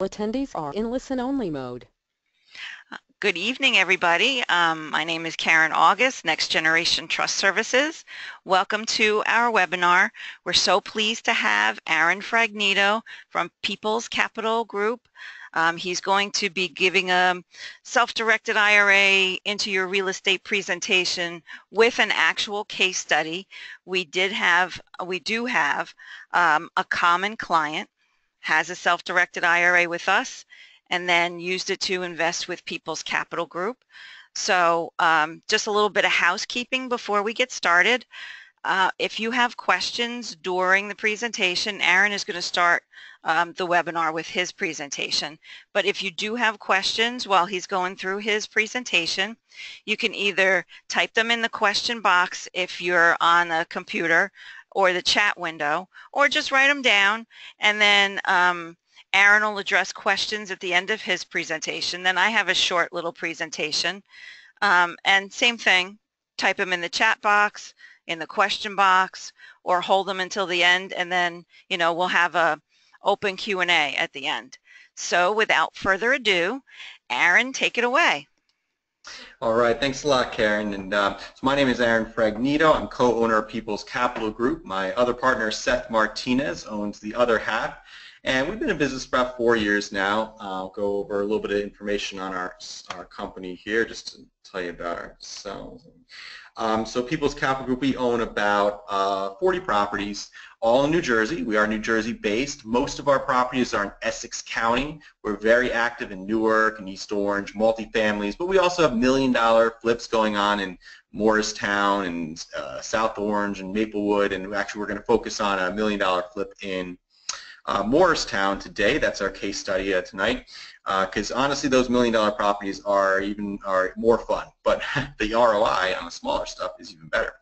attendees are in listen-only mode. Good evening, everybody. Um, my name is Karen Augis, Next Generation Trust Services. Welcome to our webinar. We're so pleased to have Aaron Fragnito from People's Capital Group. Um, he's going to be giving a self-directed IRA into your real estate presentation with an actual case study. We did have, we do have um, a common client has a self-directed IRA with us and then used it to invest with People's Capital Group. So um, just a little bit of housekeeping before we get started. Uh, if you have questions during the presentation, Aaron is going to start um, the webinar with his presentation. But if you do have questions while he's going through his presentation, you can either type them in the question box if you're on a computer or the chat window, or just write them down and then um, Aaron will address questions at the end of his presentation. Then I have a short little presentation. Um, and same thing, type them in the chat box, in the question box, or hold them until the end, and then, you know, we'll have a open Q&A at the end. So without further ado, Aaron, take it away. All right, thanks a lot, Karen. And uh, so my name is Aaron Fragnito. I'm co-owner of People's Capital Group. My other partner, Seth Martinez, owns the other half. And we've been in business for about four years now. I'll go over a little bit of information on our, our company here just to tell you about ourselves. Um, so People's Capital Group, we own about uh, 40 properties, all in New Jersey. We are New Jersey based. Most of our properties are in Essex County. We're very active in Newark and East Orange, multifamilies, but we also have million dollar flips going on in Morristown and uh, South Orange and Maplewood, and actually we're going to focus on a million dollar flip in uh, Morristown today. That's our case study uh, tonight. Because uh, honestly, those million dollar properties are even are more fun, but the ROI on the smaller stuff is even better.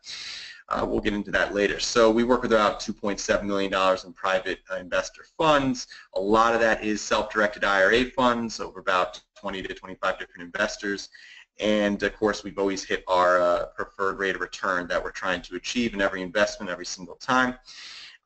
Uh, we'll get into that later. So we work with about $2.7 million in private uh, investor funds. A lot of that is self-directed IRA funds over about 20 to 25 different investors. And of course, we've always hit our uh, preferred rate of return that we're trying to achieve in every investment every single time.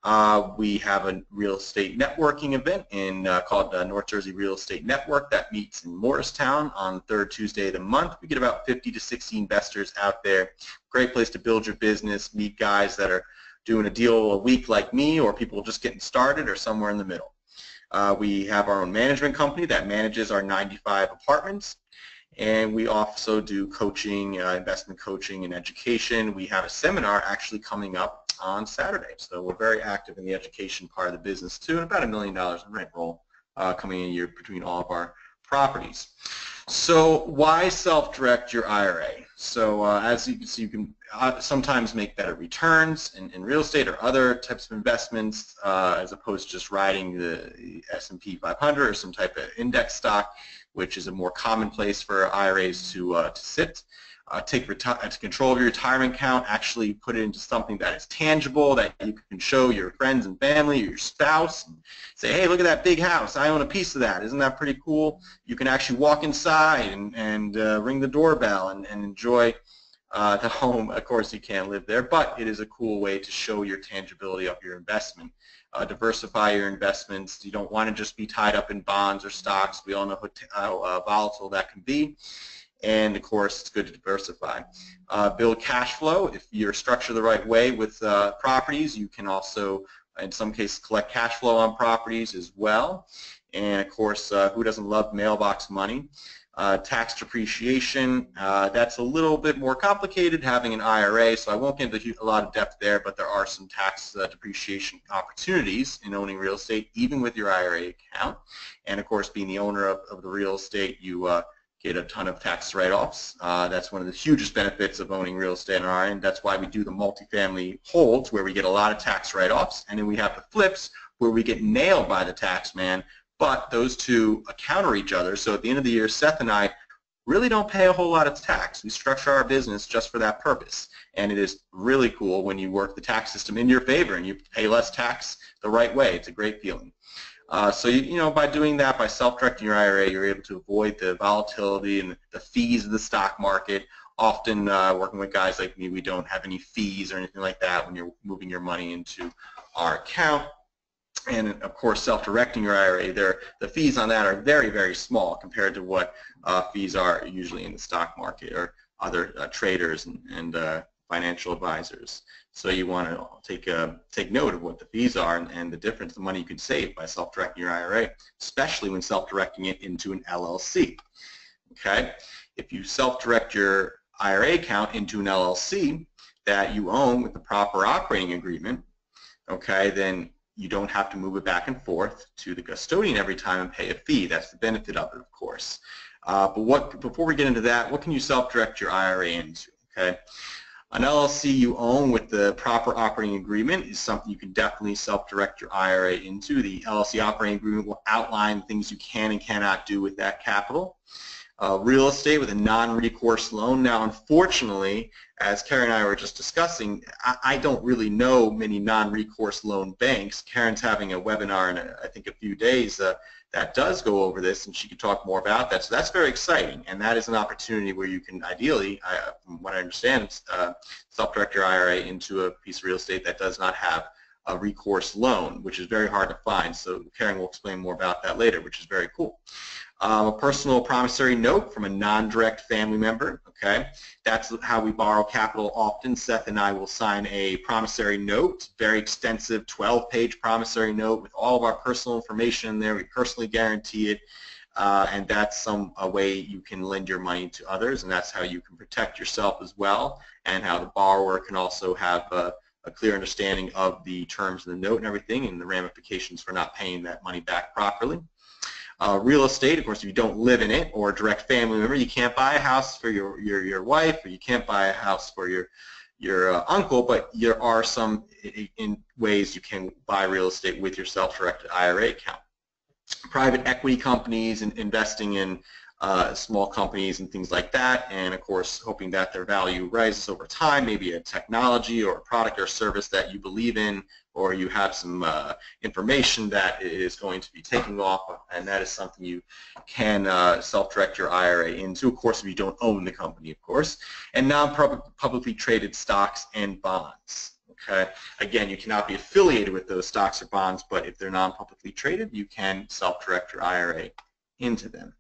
Uh, we have a real estate networking event in uh, called the North Jersey Real Estate Network that meets in Morristown on third Tuesday of the month. We get about 50 to 60 investors out there. Great place to build your business, meet guys that are doing a deal a week like me or people just getting started or somewhere in the middle. Uh, we have our own management company that manages our 95 apartments. And we also do coaching, uh, investment coaching and education. We have a seminar actually coming up on Saturday. So we're very active in the education part of the business too, and about a million dollars in rent roll uh, coming in a year between all of our properties. So why self-direct your IRA? So uh, as you can see, you can uh, sometimes make better returns in, in, real estate or other types of investments uh, as opposed to just riding the S&P 500 or some type of index stock, which is a more common place for IRAs to, uh, to sit uh, take uh, control of your retirement account, actually put it into something that is tangible, that you can show your friends and family, your spouse, and say, hey, look at that big house. I own a piece of that. Isn't that pretty cool? You can actually walk inside and, and uh, ring the doorbell and, and enjoy uh, the home. Of course, you can't live there, but it is a cool way to show your tangibility of your investment. Uh, diversify your investments. You don't want to just be tied up in bonds or stocks. We all know how uh, volatile that can be and of course it's good to diversify. Uh, build cash flow. If you're structured the right way with uh, properties, you can also, in some cases, collect cash flow on properties as well. And of course, uh, who doesn't love mailbox money? Uh, tax depreciation, uh, that's a little bit more complicated having an IRA, so I won't get into a lot of depth there, but there are some tax uh, depreciation opportunities in owning real estate, even with your IRA account. And of course, being the owner of, of the real estate, you get a ton of tax write-offs. Uh, that's one of the hugest benefits of owning real estate on our end. That's why we do the multifamily holds where we get a lot of tax write-offs. And then we have the flips where we get nailed by the tax man, but those two counter each other. So at the end of the year, Seth and I really don't pay a whole lot of tax. We structure our business just for that purpose. And it is really cool when you work the tax system in your favor and you pay less tax the right way. It's a great feeling. Uh, so you, you, know by doing that, by self-directing your IRA, you're able to avoid the volatility and the fees of the stock market. Often uh, working with guys like me, we don't have any fees or anything like that when you're moving your money into our account. And of course self-directing your IRA, the fees on that are very, very small compared to what uh, fees are usually in the stock market or other uh, traders and, and uh, financial advisors. So you want to take a, take note of what the fees are and, and the difference, the money you can save by self-directing your IRA, especially when self-directing it into an LLC. Okay, if you self-direct your IRA account into an LLC that you own with the proper operating agreement, okay, then you don't have to move it back and forth to the custodian every time and pay a fee. That's the benefit of it, of course. Uh, but what, before we get into that, what can you self-direct your IRA into? Okay, an LLC you own with the proper operating agreement is something you can definitely self-direct your IRA into. The LLC operating agreement will outline things you can and cannot do with that capital. Uh, real estate with a non-recourse loan. Now, unfortunately, as Karen and I were just discussing, I, I don't really know many non-recourse loan banks. Karen's having a webinar in, a, I think, a few days uh, that does go over this, and she can talk more about that. So that's very exciting, and that is an opportunity where you can ideally, uh, from what I understand, uh, self-direct your IRA into a piece of real estate that does not have a recourse loan, which is very hard to find. So Karen will explain more about that later, which is very cool. Um, a personal promissory note from a non-direct family member, okay? That's how we borrow capital often. Seth and I will sign a promissory note, very extensive 12-page promissory note with all of our personal information in there. We personally guarantee it. Uh, and that's some a way you can lend your money to others, and that's how you can protect yourself as well, and how the borrower can also have a, a clear understanding of the terms of the note and everything, and the ramifications for not paying that money back properly. Uh, real estate, of course, if you don't live in it or a direct family member, you can't buy a house for your, your, your wife or you can't buy a house for your, your uh, uncle, but there are some in ways you can buy real estate with your self-directed IRA account. Private equity companies and investing in uh, small companies and things like that, and of course hoping that their value rises over time, maybe a technology or a product or service that you believe in or you have some uh, information that is going to be taking off, and that is something you can uh, self-direct your IRA into, of course, if you don't own the company, of course, and non-publicly traded stocks and bonds. Okay. Again, you cannot be affiliated with those stocks or bonds, but if they're non-publicly traded, you can self-direct your IRA into them.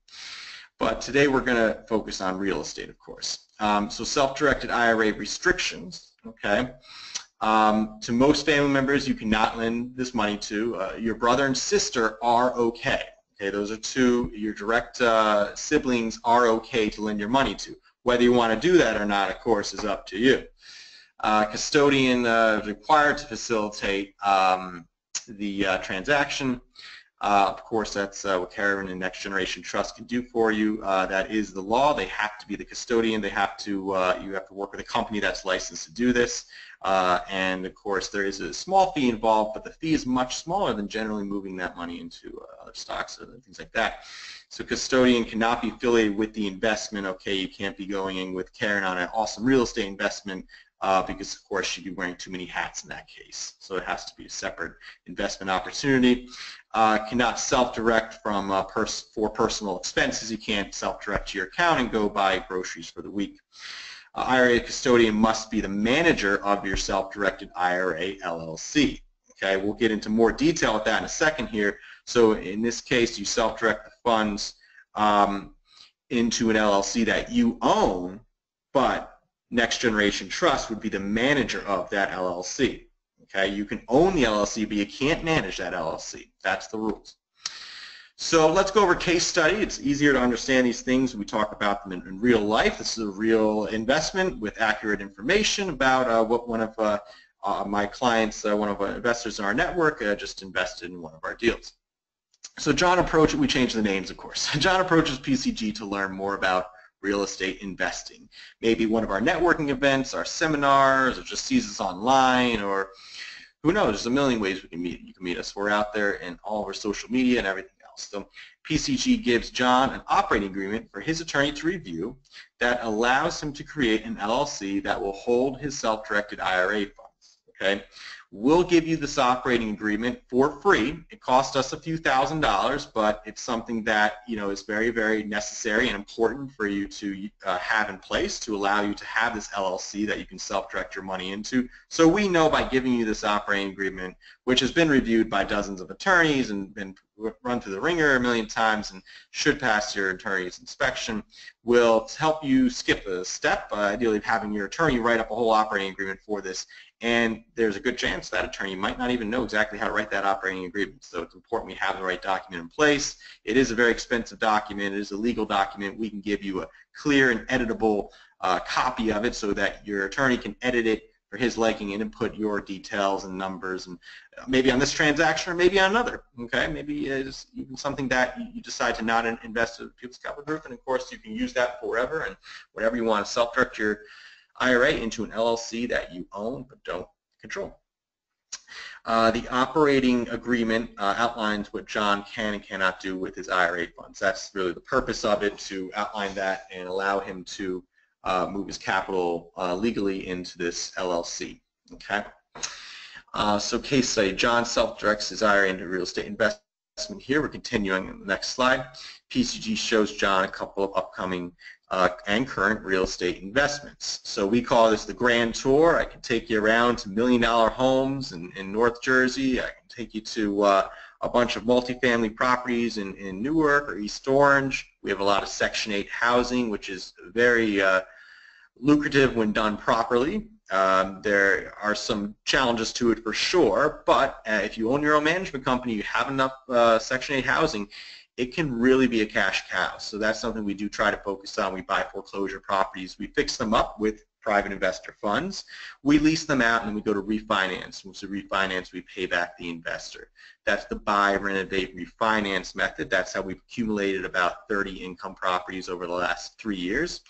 But today we're going to focus on real estate, of course. Um, so self-directed IRA restrictions, okay, um, to most family members, you cannot lend this money to. Uh, your brother and sister are okay. Okay, those are two. Your direct uh, siblings are okay to lend your money to. Whether you want to do that or not, of course, is up to you. Uh, custodian uh, required to facilitate um, the uh, transaction. Uh, of course, that's uh, what Karen and Next Generation Trust can do for you. Uh, that is the law. They have to be the custodian. They have to. you have to work with a company that's licensed to do this. And of course, there is a small fee involved, but the fee is much smaller than generally moving that money into other stocks or things like that. So custodian cannot be affiliated with the investment. Okay, you can't be going in with Karen on an awesome real estate investment uh, because, of course, you'd be wearing too many hats in that case. So it has to be a separate investment opportunity. Uh, cannot self-direct from uh, pers for personal expenses. You can't self-direct to your account and go buy groceries for the week. Uh, IRA custodian must be the manager of your self-directed IRA LLC. Okay, we'll get into more detail with that in a second here. So in this case, you self-direct the funds um, into an LLC that you own, but Next Generation Trust would be the manager of that LLC. Okay, you can own the LLC, but you can't manage that LLC. That's the rules. So let's go over case study. It's easier to understand these things we talk about them in, in real life. This is a real investment with accurate information about uh, what one of uh, uh, my clients, uh, one of our investors in our network, uh, just invested in one of our deals. So John approached, we changed the names of course. John approaches PCG to learn more about real estate investing. Maybe one of our networking events, our seminars, or just sees us online, or who knows, there's a million ways we can meet. You can meet us. We're out there in all of our social media and everything else. so PCG gives John an operating agreement for his attorney to review that allows him to create an LLC that will hold his self-directed IRA funds. Okay, We'll give you this operating agreement for free. It costs us a few thousand dollars, but it's something that you know is very, very necessary and important for you to uh, have in place to allow you to have this LLC that you can self-direct your money into. So we know by giving you this operating agreement, which has been reviewed by dozens of attorneys and been run through the ringer a million times and should pass your attorney's inspection, will help you skip a step, uh, ideally having your attorney write up a whole operating agreement for this and there's a good chance that attorney might not even know exactly how to write that operating agreement. So it's important we have the right document in place. It is a very expensive document. It is a legal document. We can give you a clear and editable uh, copy of it so that your attorney can edit it for his liking and input your details and numbers and uh, maybe on this transaction or maybe on another. Okay, maybe it's even something that you decide to not invest in People's Capital Group, and of course you can use that forever and whatever you want to self-direct your IRA into an LLC that you own but don't control. Uh, the operating agreement uh, outlines what John can and cannot do with his IRA funds. That's really the purpose of it, to outline that and allow him to uh, move his capital uh, legally into this LLC. Okay. Uh, so case study, John self-directs his IRA into real estate investment here. We're continuing on the next slide. PCG shows John a couple of upcoming uh, and current real estate investments. So we call this the Grand Tour. I can take you around to million dollar homes in, in North Jersey. I can take you to uh, a bunch of multifamily properties in, in Newark or East Orange. We have a lot of Section 8 housing, which is very uh, lucrative when done properly. Um, there are some challenges to it for sure, but uh, if you own your own management company, you have enough uh, Section 8 housing, it can really be a cash cow. So that's something we do try to focus on. We buy foreclosure properties. We fix them up with private investor funds. We lease them out and then we go to refinance. Once we refinance, we pay back the investor. That's the buy, renovate, refinance method. That's how we've accumulated about 30 income properties over the last three years.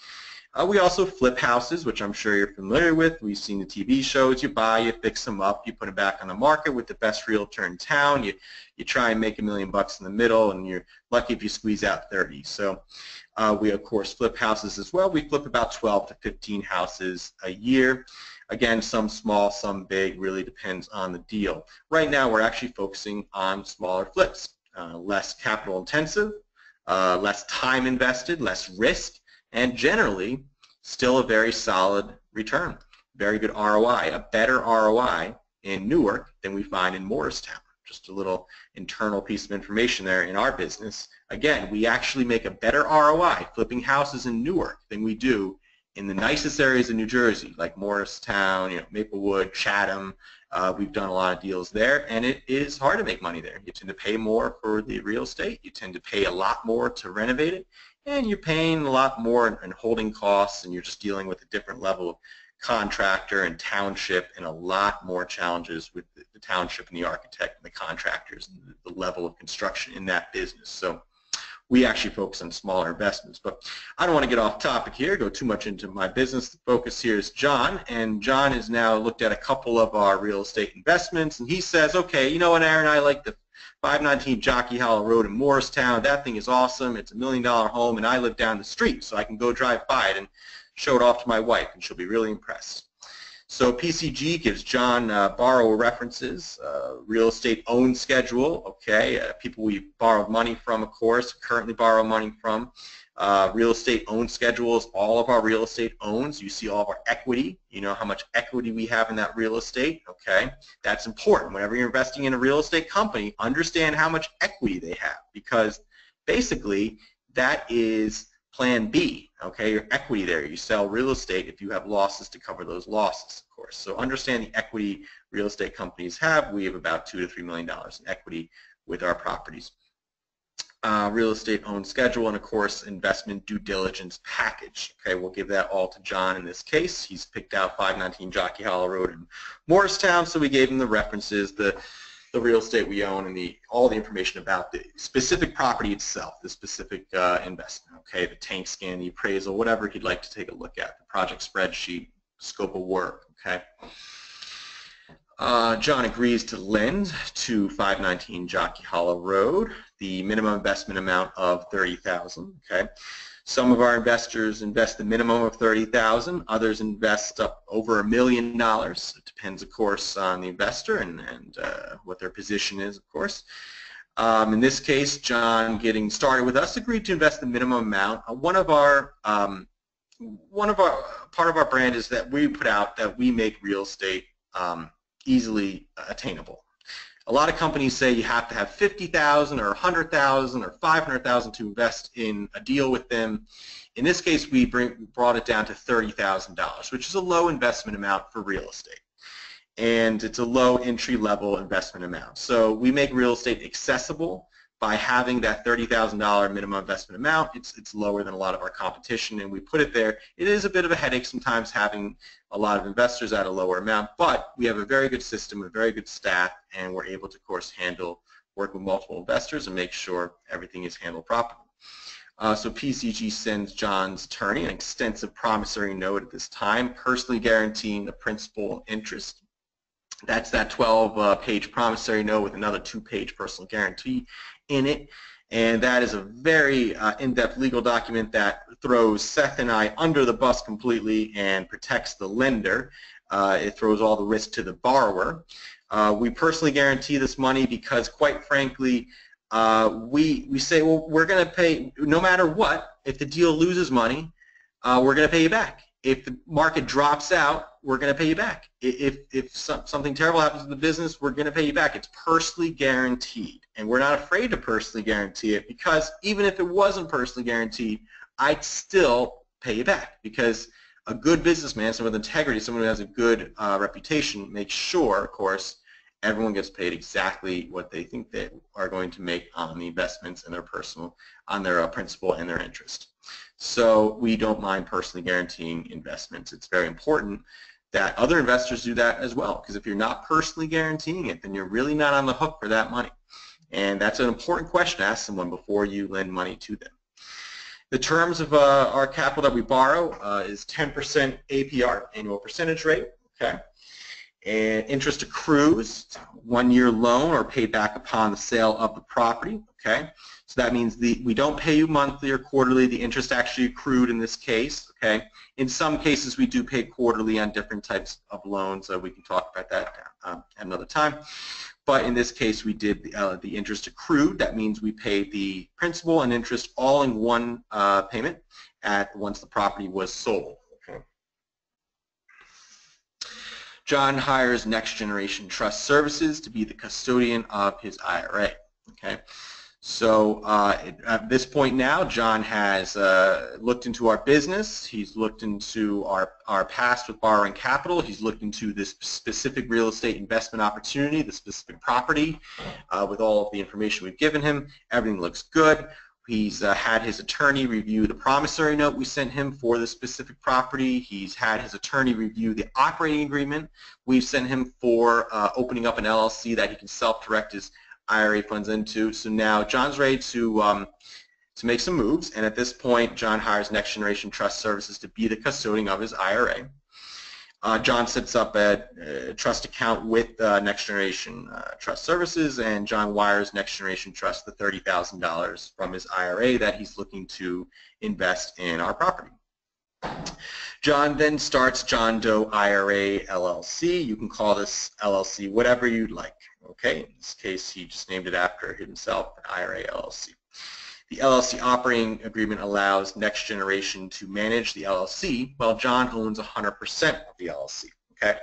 Uh, we also flip houses, which I'm sure you're familiar with. We've seen the TV shows. You buy, you fix them up, you put them back on the market with the best realtor in town. You, you try and make a million bucks in the middle, and you're lucky if you squeeze out 30. So uh, we, of course, flip houses as well. We flip about 12 to 15 houses a year. Again, some small, some big, really depends on the deal. Right now, we're actually focusing on smaller flips, uh, less capital intensive, uh, less time invested, less risk, and generally still a very solid return. Very good ROI, a better ROI in Newark than we find in Morristown. Just a little internal piece of information there in our business. Again, we actually make a better ROI flipping houses in Newark than we do in the nicest areas of New Jersey, like Morristown, you know, Maplewood, Chatham. Uh, we've done a lot of deals there, and it is hard to make money there. You tend to pay more for the real estate. You tend to pay a lot more to renovate it, and you're paying a lot more in, in holding costs and you're just dealing with a different level of contractor and township and a lot more challenges with the, the township and the architect and the contractors and the, the level of construction in that business. So we actually focus on smaller investments. But I don't want to get off topic here, go too much into my business. The focus here is John, and John has now looked at a couple of our real estate investments, and he says, okay, you know what, Aaron, I like the 519 Jockey Hollow Road in Morristown. That thing is awesome. It's a million dollar home, and I live down the street, so I can go drive by it and show it off to my wife, and she'll be really impressed. So PCG gives John uh, borrower references, uh, real estate owned schedule, okay, uh, people we borrowed money from, of course, currently borrow money from, uh, real estate owned schedules, all of our real estate owns. You see all of our equity. You know how much equity we have in that real estate. Okay, that's important. Whenever you're investing in a real estate company, understand how much equity they have because basically that is plan B. Okay, your equity there. You sell real estate if you have losses to cover those losses, of course. So understand the equity real estate companies have. We have about two to three million dollars in equity with our properties uh, real estate owned schedule, and of course investment due diligence package. Okay, we'll give that all to John in this case. He's picked out 519 Jockey Hollow Road in Morristown, so we gave him the references, the the real estate we own, and the all the information about the specific property itself, the specific uh, investment. Okay, the tank scan, the appraisal, whatever he'd like to take a look at, the project spreadsheet, scope of work. Okay. Uh, John agrees to lend to 519 Jockey Hollow Road, the minimum investment amount of 30000 okay? Some of our investors invest the minimum of 30000 Others invest up over a million dollars. It depends, of course, on the investor and, and uh, what their position is, of course. Um, in this case, John, getting started with us, agreed to invest the minimum amount. Uh, one of our um, one of our part of our brand is that we put out that we make real estate um, easily attainable. A lot of companies say you have to have 50,000 or 100,000 or 500,000 to invest in a deal with them. In this case, we bring, brought it down to $30,000, which is a low investment amount for real estate. And it's a low entry-level investment amount. So we make real estate accessible by having that $30,000 minimum investment amount, it's, it's lower than a lot of our competition, and we put it there. It is a bit of a headache sometimes having a lot of investors at a lower amount, but we have a very good system, a very good staff, and we're able to, of course, handle work with multiple investors and make sure everything is handled properly. Uh, so PCG sends John's attorney an extensive promissory note at this time, personally guaranteeing the principal interest. That's that 12-page uh, promissory note with another two-page personal guarantee in it. And that is a very uh, in-depth legal document that throws Seth and I under the bus completely and protects the lender. Uh, it throws all the risk to the borrower. Uh, we personally guarantee this money because, quite frankly, uh, we, we say, well, we're going to pay, no matter what, if the deal loses money, uh, we're going to pay you back. If the market drops out, we're going to pay you back. If, if something terrible happens to the business, we're going to pay you back. It's personally guaranteed. And we're not afraid to personally guarantee it because even if it wasn't personally guaranteed, I'd still pay you back because a good businessman, someone with integrity, someone who has a good uh, reputation, makes sure, of course, everyone gets paid exactly what they think they are going to make on the investments and their personal, on their uh, principal and their interest. So we don't mind personally guaranteeing investments. It's very important that other investors do that as well because if you're not personally guaranteeing it, then you're really not on the hook for that money. And that's an important question to ask someone before you lend money to them. The terms of uh, our capital that we borrow uh, is 10% APR, annual percentage rate. Okay. And interest accrues, one-year loan or paid back upon the sale of the property. Okay. So that means the, we don't pay you monthly or quarterly. The interest actually accrued in this case. Okay. In some cases, we do pay quarterly on different types of loans. So we can talk about that um, another time. But in this case, we did the, uh, the interest accrued. That means we paid the principal and interest all in one uh, payment at once the property was sold. John hires Next Generation Trust Services to be the custodian of his IRA. Okay. So uh, at this point now, John has uh, looked into our business. He's looked into our, our past with borrowing capital. He's looked into this specific real estate investment opportunity, the specific property, uh, with all of the information we've given him. Everything looks good. He's uh, had his attorney review the promissory note we sent him for the specific property. He's had his attorney review the operating agreement we've sent him for uh, opening up an LLC that he can self-direct his IRA funds into. So now John's ready to um, to make some moves, and at this point, John hires Next Generation Trust Services to be the custodian of his IRA. Uh, John sets up a, a trust account with uh, Next Generation uh, Trust Services, and John wires Next Generation Trust the $30,000 from his IRA that he's looking to invest in our property. John then starts John Doe IRA LLC. You can call this LLC whatever you'd like. Okay, in this case, he just named it after himself, IRA LLC. The LLC operating agreement allows Next Generation to manage the LLC while John owns 100% of the LLC. Okay.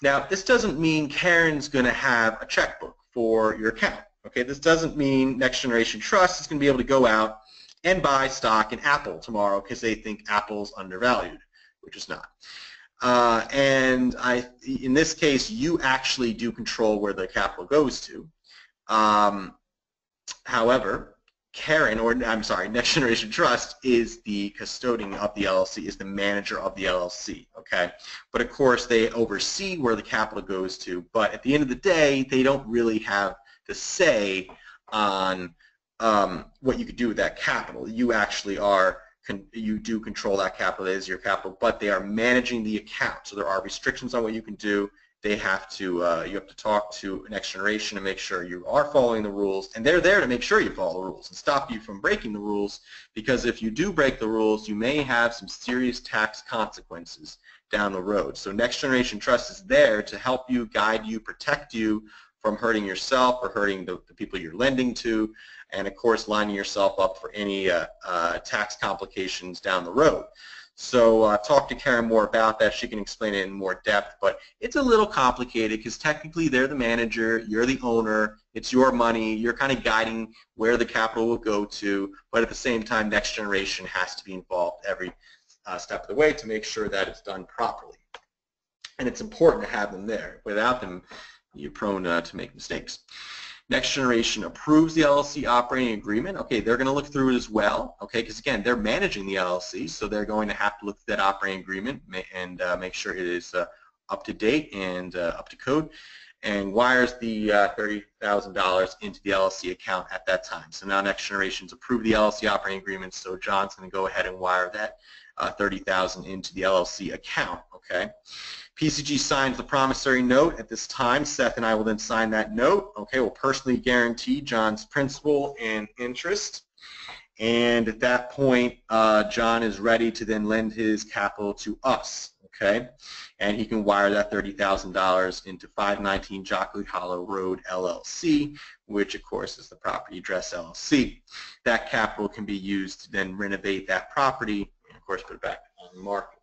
Now, this doesn't mean Karen's going to have a checkbook for your account. Okay, this doesn't mean Next Generation Trust is going to be able to go out and buy stock in Apple tomorrow because they think Apple's undervalued, which is not. Uh, and I, in this case, you actually do control where the capital goes to. Um, however, Karen, or I'm sorry, Next Generation Trust is the custodian of the LLC, is the manager of the LLC, okay? But of course, they oversee where the capital goes to, but at the end of the day, they don't really have the say on um, what you could do with that capital. You actually are you do control that capital, it is your capital, but they are managing the account. So there are restrictions on what you can do, they have to, uh, you have to talk to Next Generation to make sure you are following the rules, and they're there to make sure you follow the rules and stop you from breaking the rules, because if you do break the rules, you may have some serious tax consequences down the road. So Next Generation Trust is there to help you, guide you, protect you from hurting yourself or hurting the, the people you're lending to, and of course lining yourself up for any uh, uh, tax complications down the road. So uh, talk to Karen more about that. She can explain it in more depth, but it's a little complicated because technically they're the manager, you're the owner, it's your money, you're kind of guiding where the capital will go to, but at the same time, next generation has to be involved every uh, step of the way to make sure that it's done properly. And it's important to have them there. Without them, you're prone uh, to make mistakes. Next Generation approves the LLC operating agreement. Okay, they're going to look through it as well. Okay, because again, they're managing the LLC, so they're going to have to look at that operating agreement and uh, make sure it is uh, up to date and uh, up to code, and wires the uh, $30,000 into the LLC account at that time. So now Next Generation's approved the LLC operating agreement, so John's going to go ahead and wire that uh, 30,000 into the LLC account. Okay. PCG signs the promissory note at this time. Seth and I will then sign that note. Okay, we'll personally guarantee John's principal and interest. And at that point, uh, John is ready to then lend his capital to us. Okay, and he can wire that $30,000 into 519 Jockey Hollow Road LLC, which of course is the property address LLC. That capital can be used to then renovate that property and of course put it back on the market.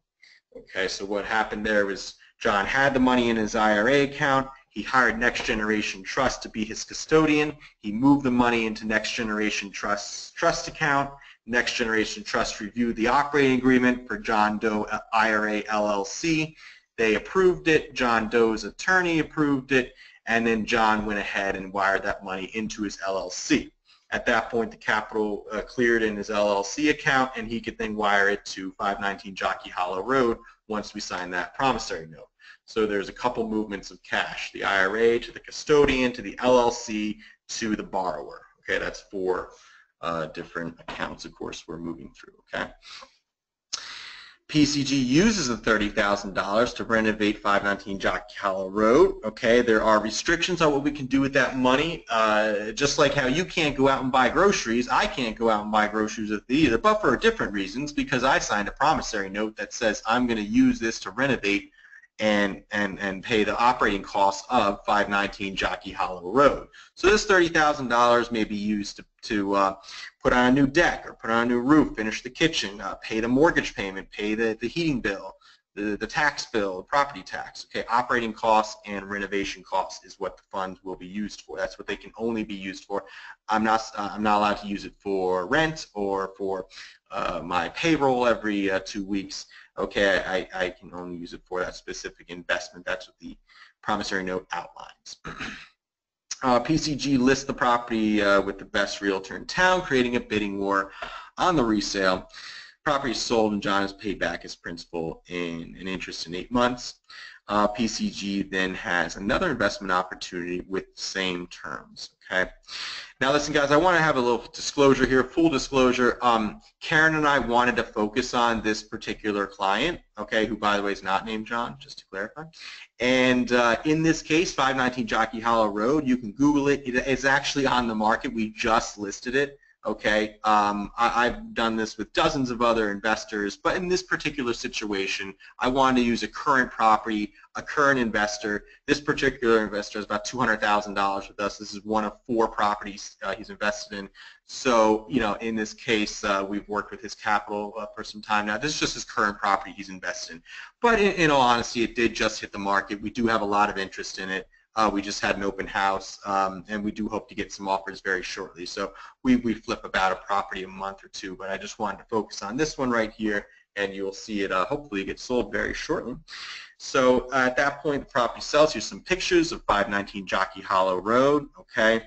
Okay, so what happened there was John had the money in his IRA account. He hired Next Generation Trust to be his custodian. He moved the money into Next Generation Trust's trust account. Next Generation Trust reviewed the operating agreement for John Doe IRA LLC. They approved it. John Doe's attorney approved it. And then John went ahead and wired that money into his LLC. At that point, the capital uh, cleared in his LLC account, and he could then wire it to 519 Jockey Hollow Road once we sign that promissory note. So there's a couple movements of cash, the IRA to the custodian to the LLC to the borrower. Okay, that's four uh, different accounts, of course, we're moving through. Okay. PCG uses the $30,000 to renovate 519 Jockey Hollow Road. Okay, there are restrictions on what we can do with that money. Uh, just like how you can't go out and buy groceries, I can't go out and buy groceries with either, but for different reasons because I signed a promissory note that says I'm going to use this to renovate and, and, and pay the operating costs of 519 Jockey Hollow Road. So this $30,000 may be used to, to uh, put on a new deck or put on a new roof, finish the kitchen, uh, pay the mortgage payment, pay the, the heating bill, the, the tax bill, the property tax. Okay, operating costs and renovation costs is what the funds will be used for. That's what they can only be used for. I'm not, uh, I'm not allowed to use it for rent or for uh, my payroll every uh, two weeks okay, I, I can only use it for that specific investment. That's what the promissory note outlines. uh, PCG lists the property uh, with the best realtor in town, creating a bidding war on the resale. Property is sold and John is paid back his principal in an interest in eight months. Uh, PCG then has another investment opportunity with the same terms. Okay. Now listen guys, I want to have a little disclosure here, full disclosure. Um, Karen and I wanted to focus on this particular client, okay, who by the way is not named John, just to clarify. And uh, in this case, 519 Jockey Hollow Road, you can Google it. It is actually on the market. We just listed it. Okay, um, I, have done this with dozens of other investors, but in this particular situation, I wanted to use a current property, a current investor. This particular investor has about $200,000 with us. This is one of four properties uh, he's invested in. So, you know, in this case, uh, we've worked with his capital uh, for some time now. This is just his current property he's invested in. But in, in all honesty, it did just hit the market. We do have a lot of interest in it. Uh, we just had an open house, um, and we do hope to get some offers very shortly. So we, we flip about a property a month or two, but I just wanted to focus on this one right here, and you'll see it uh, hopefully get sold very shortly. So uh, at that point, the property sells. Here's some pictures of 519 Jockey Hollow Road. Okay,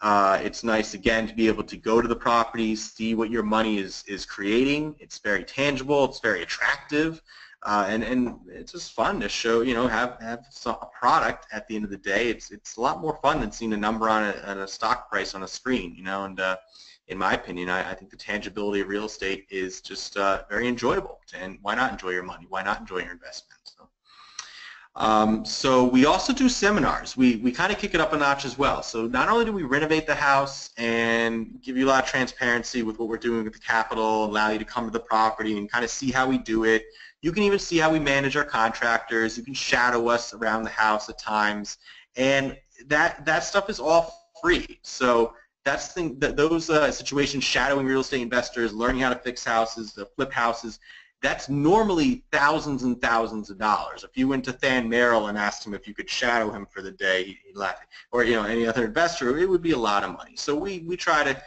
uh, it's nice again to be able to go to the property, see what your money is is creating. It's very tangible. It's very attractive. Uh, and and it's just fun to show you know have have a product at the end of the day. It's it's a lot more fun than seeing a number on a, on a stock price on a screen, you know. And uh, in my opinion, I, I, think the tangibility of real estate is just uh, very enjoyable. And why not enjoy your money? Why not enjoy your investment? So, Um, so we also do seminars. We, we kind of kick it up a notch as well. So not only do we renovate the house and give you a lot of transparency with what we're doing with the capital, allow you to come to the property and kind of see how we do it. You can even see how we manage our contractors. You can shadow us around the house at times. And that, that stuff is all free. So that's thing, that those uh, situations, shadowing real estate investors, learning how to fix houses, to flip houses, that's normally thousands and thousands of dollars. If you went to Than Merrill and asked him if you could shadow him for the day, he'd laugh. Or you know any other investor, it would be a lot of money. So we we try to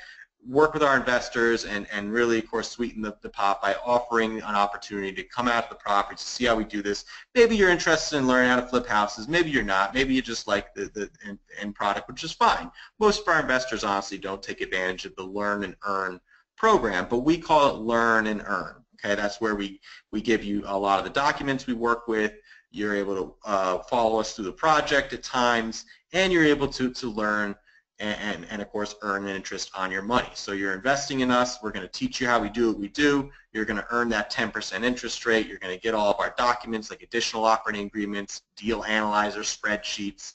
work with our investors and, and really, of course, sweeten the, the pot by offering an opportunity to come out to the property to see how we do this. Maybe you're interested in learning how to flip houses. Maybe you're not. Maybe you just like the, the end, end product, which is fine. Most of our investors honestly don't take advantage of the learn and earn program, but we call it learn and earn. Okay, that's where we, we give you a lot of the documents we work with. You're able to uh, follow us through the project at times, and you're able to, to learn and, and, and, of course earn an interest on your money. So you're investing in us. We're going to teach you how we do what we do. You're going to earn that 10% interest rate. You're going to get all of our documents like additional operating agreements, deal analyzer, spreadsheets.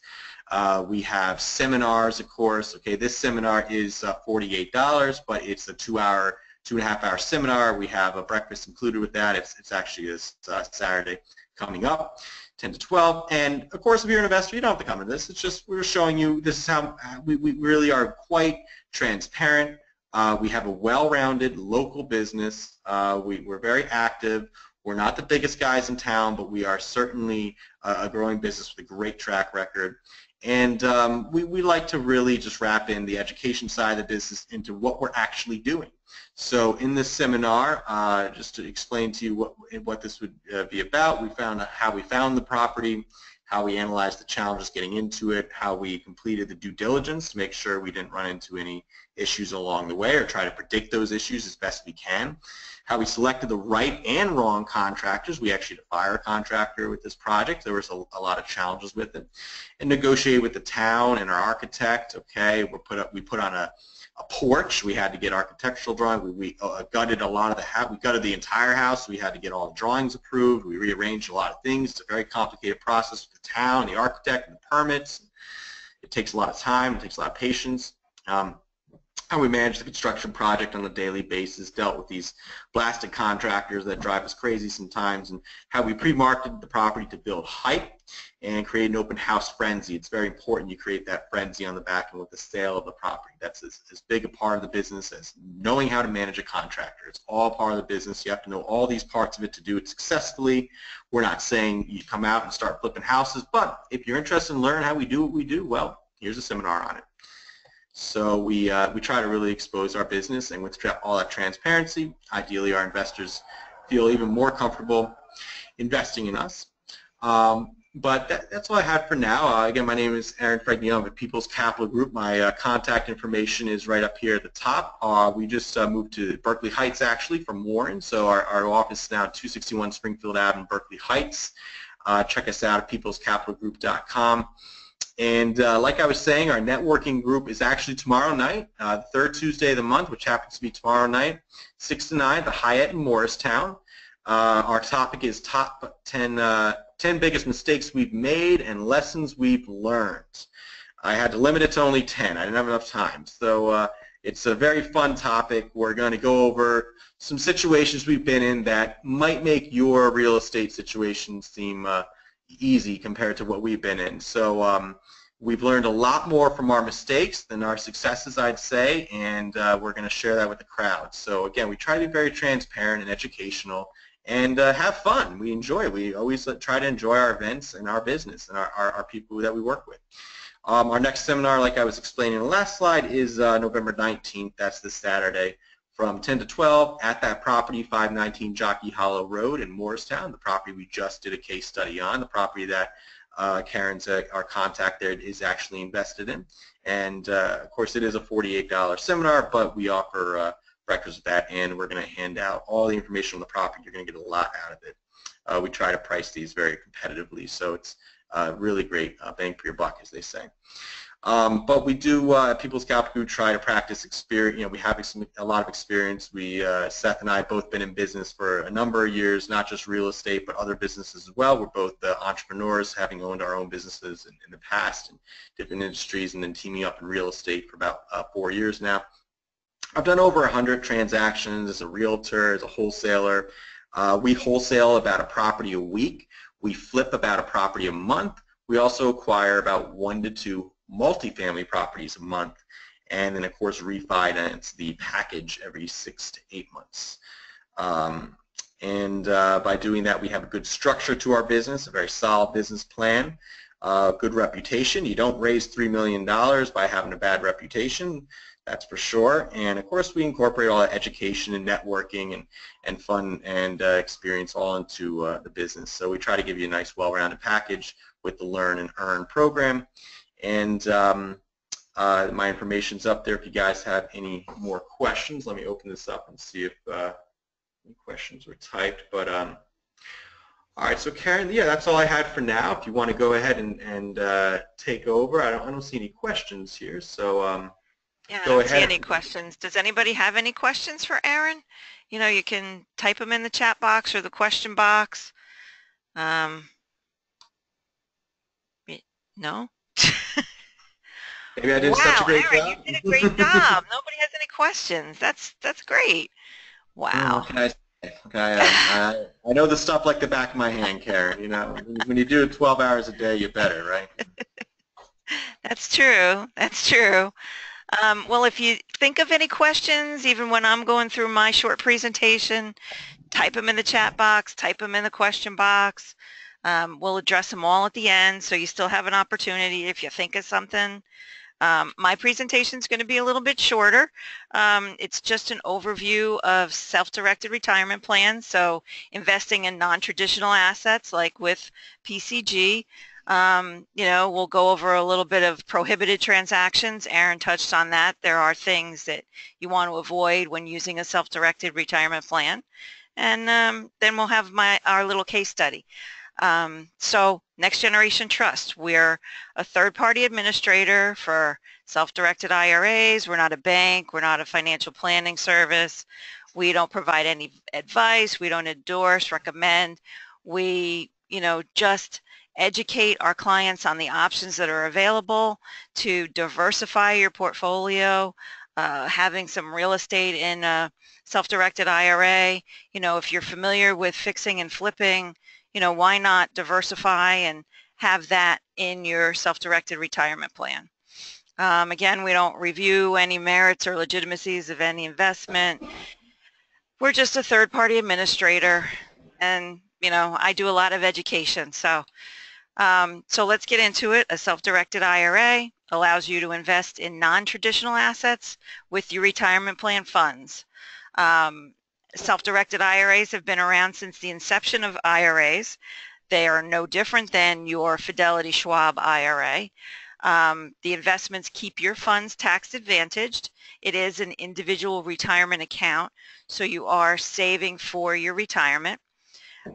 Uh, we have seminars, of course. Okay, this seminar is uh, $48, but it's a two-hour two and a half hour seminar. We have a breakfast included with that. It's, it's actually this uh, Saturday coming up, 10 to 12. And of course, if you're an investor, you don't have to come to this. It's just we're showing you this is how uh, we, we really are quite transparent. Uh, we have a well-rounded local business. Uh, we, we're very active. We're not the biggest guys in town, but we are certainly a growing business with a great track record. And um, we, we like to really just wrap in the education side of the business into what we're actually doing. So in this seminar, uh, just to explain to you what, what this would uh, be about, we found how we found the property, how we analyzed the challenges getting into it, how we completed the due diligence to make sure we didn't run into any issues along the way or try to predict those issues as best we can, how we selected the right and wrong contractors. We actually had to fire a contractor with this project. There was a, a lot of challenges with it. And negotiate with the town and our architect. Okay, we put up, we put on a a porch. We had to get architectural drawing. We, we uh, gutted a lot of the house. We gutted the entire house. We had to get all the drawings approved. We rearranged a lot of things. It's a very complicated process with the town, the architect, and the permits. It takes a lot of time. It takes a lot of patience. Um, how we manage the construction project on a daily basis, dealt with these blasted contractors that drive us crazy sometimes, and how we pre-marketed the property to build hype and create an open house frenzy. It's very important you create that frenzy on the back end with the sale of the property. That's as, as big a part of the business as knowing how to manage a contractor. It's all part of the business. You have to know all these parts of it to do it successfully. We're not saying you come out and start flipping houses, but if you're interested in learning how we do what we do, well, here's a seminar on it. So we, uh, we try to really expose our business and with all that transparency, ideally our investors feel even more comfortable investing in us. Um, but that, that's all I have for now. Uh, again, my name is Aaron Fragnito. I'm People's Capital Group. My uh, contact information is right up here at the top. Uh, we just uh, moved to Berkeley Heights, actually, from Warren. So our, our office is now 261 Springfield Ave in Berkeley Heights. Uh, check us out at peoplescapitalgroup.com. And uh, like I was saying, our networking group is actually tomorrow night, uh, the third Tuesday of the month, which happens to be tomorrow night, 6 to 9, the Hyatt in Morristown. Uh, our topic is top 10, uh, 10 biggest mistakes we've made and lessons we've learned. I had to limit it to only 10. I didn't have enough time. So uh, it's a very fun topic. We're going to go over some situations we've been in that might make your real estate situation seem uh, easy compared to what we've been in. So um, we've learned a lot more from our mistakes than our successes, I'd say, and uh, we're going to share that with the crowd. So again, we try to be very transparent and educational and uh, have fun. We enjoy. We always try to enjoy our events and our business and our, our, our people that we work with. Um, our next seminar, like I was explaining in the last slide, is uh, November 19th. That's this Saturday from 10 to 12 at that property, 519 Jockey Hollow Road in Morristown, the property we just did a case study on, the property that uh, Karen's uh, our contact there is actually invested in. And uh, of course, it is a $48 seminar, but we offer uh, breakfast with that, and we're going to hand out all the information on the property. You're going to get a lot out of it. Uh, we try to price these very competitively, so it's uh, really great bang for your buck, as they say. Um, but we do, uh, at People's Capital Group, try to practice experience. You know, we have a lot of experience. We, uh, Seth and I, both been in business for a number of years, not just real estate, but other businesses as well. We're both uh, entrepreneurs, having owned our own businesses in, in, the past in different industries, and then teaming up in real estate for about uh, four years now. I've done over 100 transactions as a realtor, as a wholesaler. Uh, we wholesale about a property a week. We flip about a property a month. We also acquire about one to two multifamily properties a month, and then of course refinance the package every six to eight months. Um, and uh, by doing that, we have a good structure to our business, a very solid business plan, uh, good reputation. You don't raise $3 million by having a bad reputation, that's for sure. And of course, we incorporate all that education and networking and, and fun and uh, experience all into uh, the business. So we try to give you a nice, well-rounded package with the Learn and Earn program. And um, uh, my information's up there if you guys have any more questions. Let me open this up and see if uh, any questions were typed. But um, all right, so Karen, yeah, that's all I had for now. If you want to go ahead and, and uh, take over, I don't, I don't see any questions here. So um, yeah, go I don't see ahead. any questions. Does anybody have any questions for Aaron? You know, you can type them in the chat box or the question box. Um, no? Maybe I did wow, such a great Aaron, job. you did a great job. Nobody has any questions. That's that's great. Wow. What can I say? Okay, I, I, I know the stuff like the back of my hand, Karen. You know, when you do it 12 hours a day, you're better, right? That's true. That's true. Um, well, if you think of any questions, even when I'm going through my short presentation, type them in the chat box, type them in the question box. Um, we'll address them all at the end, so you still have an opportunity if you think of something. Um, my presentation is going to be a little bit shorter. Um, it's just an overview of self-directed retirement plans, so investing in non-traditional assets like with PCG. Um, you know, we'll go over a little bit of prohibited transactions. Aaron touched on that. There are things that you want to avoid when using a self-directed retirement plan. And um, then we'll have my our little case study. Um, so Next Generation Trust, we're a third-party administrator for self-directed IRAs. We're not a bank. We're not a financial planning service. We don't provide any advice. We don't endorse, recommend. We, you know, just educate our clients on the options that are available to diversify your portfolio, uh, having some real estate in a self-directed IRA. You know, if you're familiar with fixing and flipping, you know, why not diversify and have that in your self-directed retirement plan? Um, again, we don't review any merits or legitimacies of any investment. We're just a third-party administrator, and you know, I do a lot of education. So, um, so let's get into it. A self-directed IRA allows you to invest in non-traditional assets with your retirement plan funds. Um, Self-directed IRAs have been around since the inception of IRAs. They are no different than your Fidelity Schwab IRA. Um, the investments keep your funds tax advantaged. It is an individual retirement account, so you are saving for your retirement.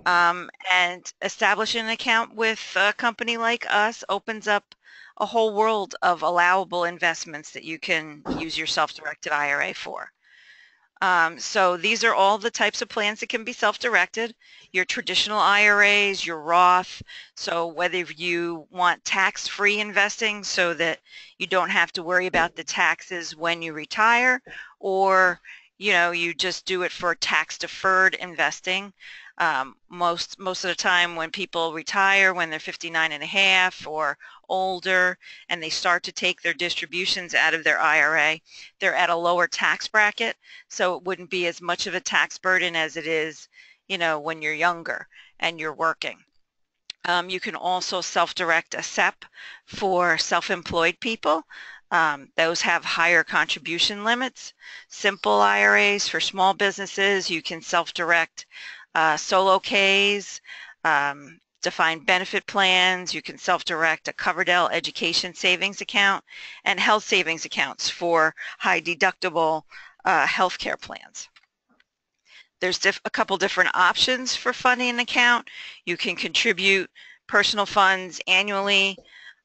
Um, and establishing an account with a company like us opens up a whole world of allowable investments that you can use your self-directed IRA for. Um, so these are all the types of plans that can be self-directed. Your traditional IRAs, your Roth. So whether you want tax-free investing so that you don't have to worry about the taxes when you retire, or you know you just do it for tax-deferred investing. Um, most most of the time when people retire when they're 59 and a half or older and they start to take their distributions out of their IRA, they're at a lower tax bracket, so it wouldn't be as much of a tax burden as it is, you know, when you're younger and you're working. Um, you can also self-direct a SEP for self-employed people. Um, those have higher contribution limits. Simple IRAs for small businesses, you can self-direct uh, solo Ks, um, defined benefit plans. You can self-direct a Coverdell education savings account and health savings accounts for high deductible uh, healthcare plans. There's a couple different options for funding an account. You can contribute personal funds annually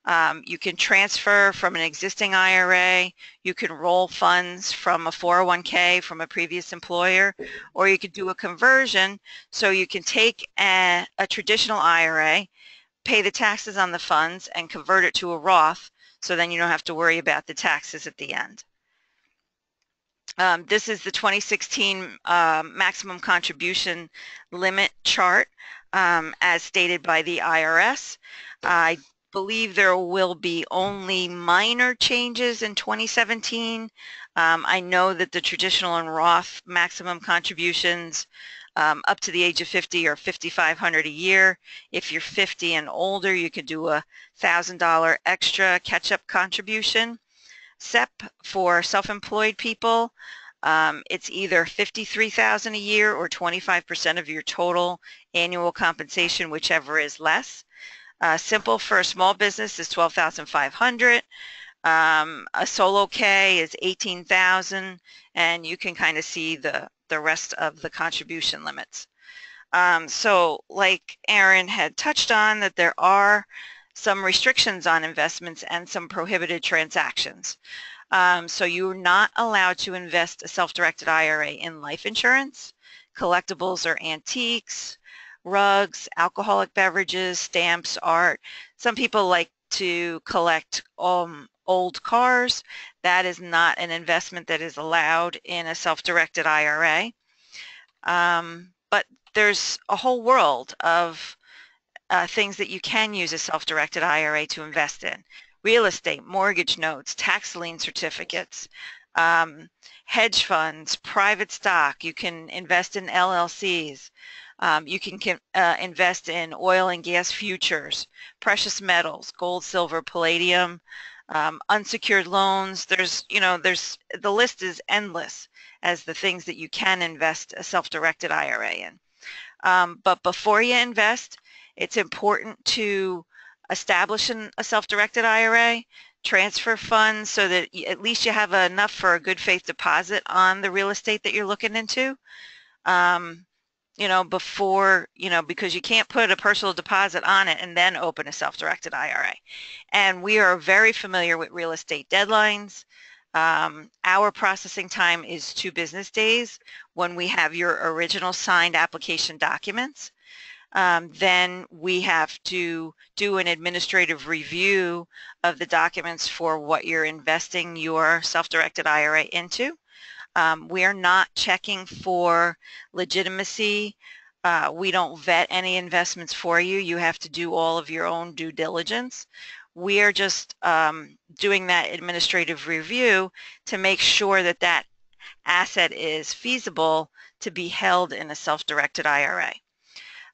Um, you can transfer from an existing IRA, you can roll funds from a 401k from a previous employer, or you could do a conversion so you can take a, a traditional IRA, pay the taxes on the funds, and convert it to a Roth so then you don't have to worry about the taxes at the end. Um, this is the 2016 uh, maximum contribution limit chart um, as stated by the IRS. I believe there will be only minor changes in 2017. Um, I know that the traditional and Roth maximum contributions um, up to the age of 50 or 5,500 a year. If you're 50 and older, you could do a $1,000 extra catch-up contribution. SEP for self-employed people, um, it's either 53,000 a year or 25% of your total annual compensation, whichever is less. Uh, simple for a small business is 12,500. Um, a solo K is 18,000 and you can kind of see the, the rest of the contribution limits. Um, so like Aaron had touched on that there are some restrictions on investments and some prohibited transactions. Um, so you're not allowed to invest a self-directed IRA in life insurance, collectibles or antiques, rugs, alcoholic beverages, stamps, art. Some people like to collect um, old cars. That is not an investment that is allowed in a self-directed IRA. Um, but there's a whole world of uh, things that you can use a self-directed IRA to invest in. Real estate, mortgage notes, tax lien certificates, um, hedge funds, private stock. You can invest in LLCs. Um, you can uh, invest in oil and gas futures, precious metals, gold, silver, palladium, um, unsecured loans. There's, you know, there's the list is endless as the things that you can invest a self-directed IRA in. Um, but before you invest, it's important to establish an, a self-directed IRA, transfer funds so that at least you have enough for a good faith deposit on the real estate that you're looking into. Um, you know, before, you know, because you can't put a personal deposit on it and then open a self-directed IRA. And we are very familiar with real estate deadlines. Um, our processing time is two business days when we have your original signed application documents. Um, then we have to do an administrative review of the documents for what you're investing your self-directed IRA into. Um, we are not checking for legitimacy. Uh, we don't vet any investments for you. You have to do all of your own due diligence. We are just um, doing that administrative review to make sure that that asset is feasible to be held in a self-directed IRA.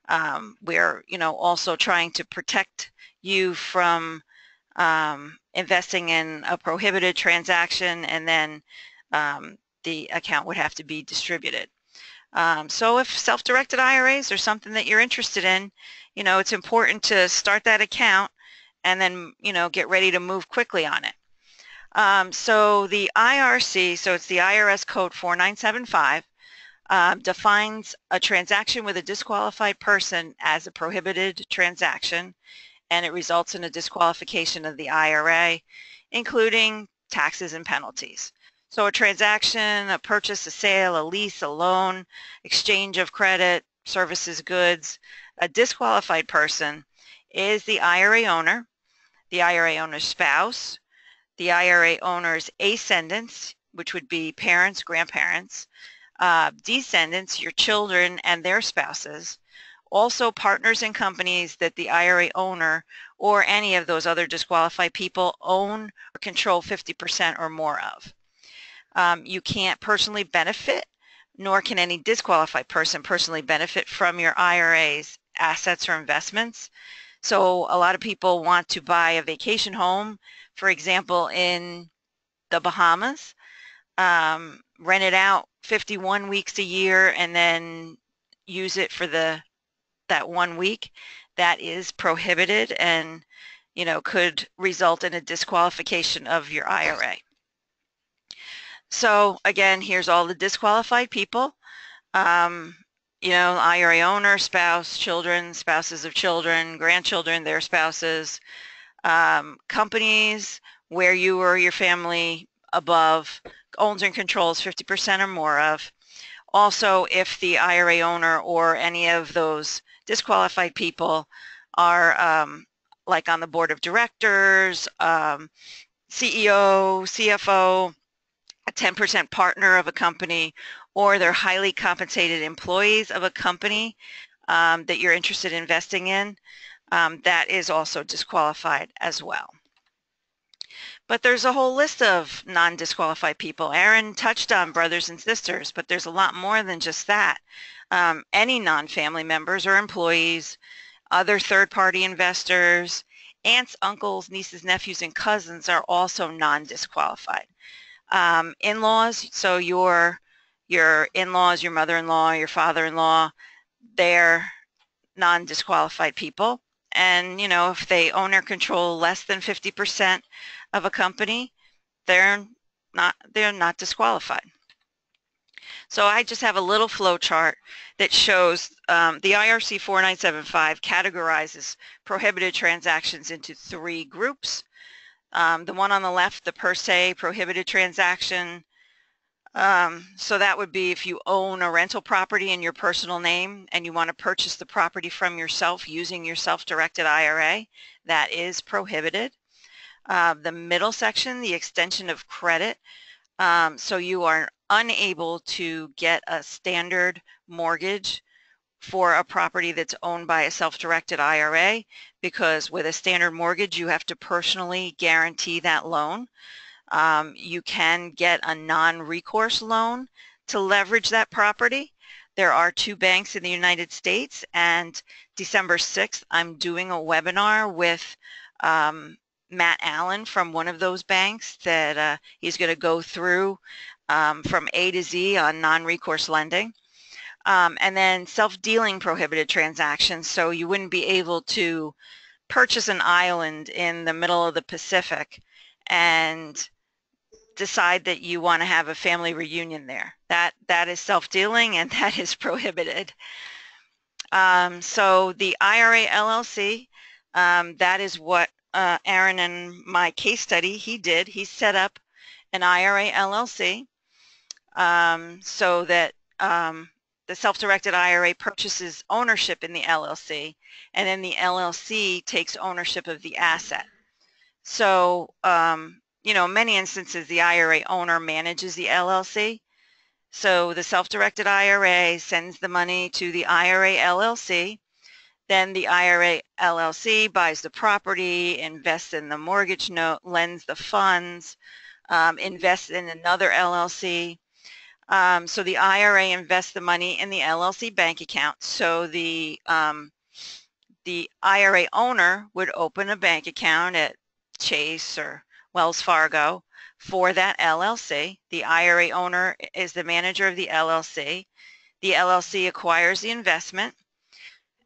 Um, we're, you know, also trying to protect you from um, investing in a prohibited transaction and then um, the account would have to be distributed. Um, so if self-directed IRAs are something that you're interested in, you know, it's important to start that account and then, you know, get ready to move quickly on it. Um, so the IRC, so it's the IRS code 4975, um, defines a transaction with a disqualified person as a prohibited transaction and it results in a disqualification of the IRA, including taxes and penalties. So a transaction, a purchase, a sale, a lease, a loan, exchange of credit, services, goods, a disqualified person is the IRA owner, the IRA owner's spouse, the IRA owner's ascendants, which would be parents, grandparents, uh, descendants, your children and their spouses, also partners in companies that the IRA owner or any of those other disqualified people own or control 50% or more of. Um, you can't personally benefit, nor can any disqualified person personally benefit from your IRA's assets or investments. So a lot of people want to buy a vacation home, for example, in the Bahamas, um, rent it out 51 weeks a year and then use it for the that one week. That is prohibited and you know could result in a disqualification of your IRA. So again, here's all the disqualified people. Um, you know, IRA owner, spouse, children, spouses of children, grandchildren, their spouses, um, companies where you or your family above owns and controls 50% or more of. Also, if the IRA owner or any of those disqualified people are um, like on the board of directors, um, CEO, CFO, a 10% partner of a company, or they're highly compensated employees of a company um, that you're interested in investing in, um, that is also disqualified as well. But there's a whole list of non-disqualified people. Aaron touched on brothers and sisters, but there's a lot more than just that. Um, any non-family members or employees, other third-party investors, aunts, uncles, nieces, nephews, and cousins are also non-disqualified. Um, in-laws, so your your in-laws, your mother-in-law, your father-in-law, they're non-disqualified people. And, you know, if they own or control less than 50% of a company, they're not, they're not disqualified. So I just have a little flow chart that shows um, the IRC 4975 categorizes prohibited transactions into three groups. Um, the one on the left, the per se prohibited transaction, um, so that would be if you own a rental property in your personal name and you want to purchase the property from yourself using your self-directed IRA, that is prohibited. Uh, the middle section, the extension of credit, um, so you are unable to get a standard mortgage for a property that's owned by a self-directed IRA because with a standard mortgage you have to personally guarantee that loan. Um, you can get a non-recourse loan to leverage that property. There are two banks in the United States and December 6th I'm doing a webinar with um, Matt Allen from one of those banks that uh, he's going to go through um, from A to Z on non-recourse lending. Um, and then self-dealing prohibited transactions so you wouldn't be able to purchase an island in the middle of the Pacific and decide that you want to have a family reunion there. That that is self-dealing and that is prohibited. Um, so the IRA LLC, um, that is what uh, Aaron in my case study, he did. He set up an IRA LLC um, so that um, the self-directed IRA purchases ownership in the LLC and then the LLC takes ownership of the asset. So um, you know, many instances the IRA owner manages the LLC. So the self-directed IRA sends the money to the IRA LLC. Then the IRA LLC buys the property, invests in the mortgage note, lends the funds, um, invests in another LLC. Um, so the IRA invests the money in the LLC bank account. So the um, the IRA owner would open a bank account at Chase or Wells Fargo for that LLC. The IRA owner is the manager of the LLC. The LLC acquires the investment